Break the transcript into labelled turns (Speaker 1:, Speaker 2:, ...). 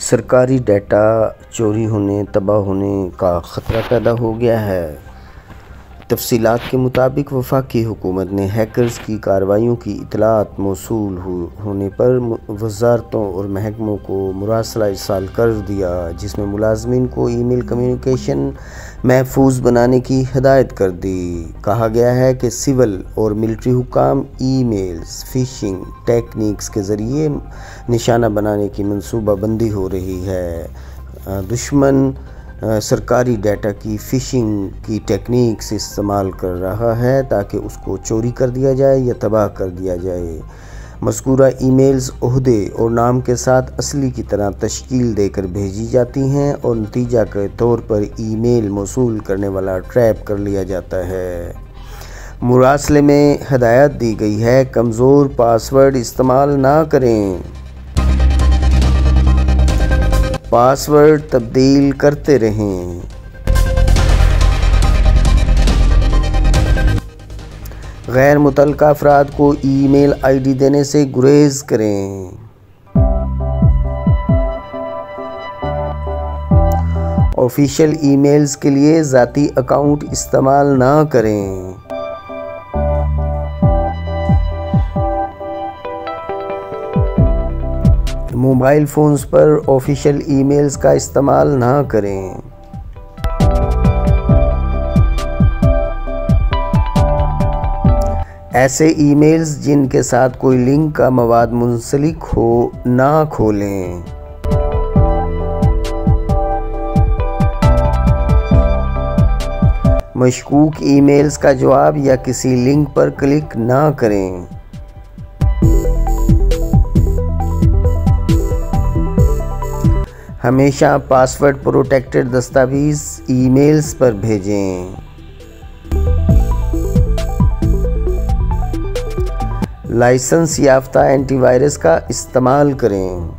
Speaker 1: सरकारी डेटा चोरी होने तबाह होने का ख़तरा पैदा हो गया है। तफसीलात के मुताबिक वफाकी हुकूमत ने हैकर्स की कार्रवाइयों की इतलात मौसू होने पर वजारतों और महकमों को मुरासला इसाल कर दिया, जिसमें मुलाजमीन को ई मेल कम्यूनिकेशन महफूज बनाने की हदायत कर दी। कहा गया है कि सिविल और मिलिट्री हुकाम ई मेल्स फ़िशिंग टेक्निक्स के ज़रिए निशाना बनाने की मनसूबा बंदी हो रही है। दुश्मन सरकारी डाटा की फ़िशिंग की टेक्निक्स इस्तेमाल कर रहा है ताकि उसको चोरी कर दिया जाए या तबाह कर दिया जाए। मस्कूरा ईमेल्स अहदे और नाम के साथ असली की तरह तश्कील देकर भेजी जाती हैं और नतीजा के तौर पर ईमेल मौसू करने वाला ट्रैप कर लिया जाता है। मुरासले में हदायत दी गई है, कमज़ोर पासवर्ड इस्तेमाल ना करें। पासवर्ड तब्दील करते रहें। गैर मुतल अफराद को ईमेल आईडी देने से गुरेज करें। ऑफिशियल ईमेल्स के लिए ज़ाती अकाउंट इस्तेमाल ना करें। मोबाइल फ़ोन्स पर ऑफिशियल ईमेल्स का इस्तेमाल ना करें। ऐसे ईमेल्स जिनके साथ कोई लिंक का मवाद मुंसलिक हो, ना खोलें। मशकूक ईमेल्स का जवाब या किसी लिंक पर क्लिक ना करें। हमेशा पासवर्ड प्रोटेक्टेड दस्तावेज़ ईमेल्स पर भेजें। लाइसेंस याफ्ता एंटीवायरस का इस्तेमाल करें।